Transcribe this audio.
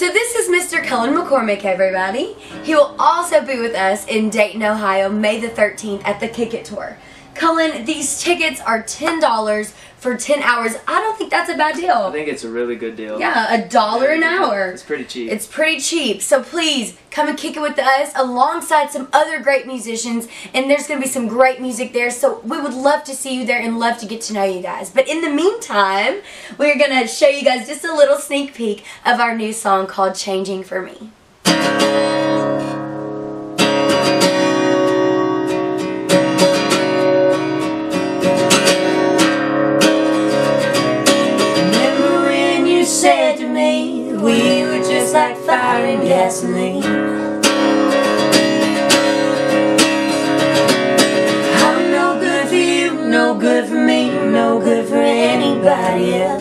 So this is Mr. Cullen McCormick, everybody. He will also be with us in Dayton, Ohio, May the 13th at the Kick It Tour. Cullen, these tickets are $10 for 10 hours. I don't think that's a bad deal. I think it's a really good deal. Yeah, a dollar an hour. It's pretty cheap. It's pretty cheap. So please come and kick it with us alongside some other great musicians. And there's going to be some great music there. So we would love to see you there and love to get to know you guys. But in the meantime, we're going to show you guys just a little sneak peek of our new song called Changing for Me. gasoline I'm no good for you, no good for me, no good for anybody else.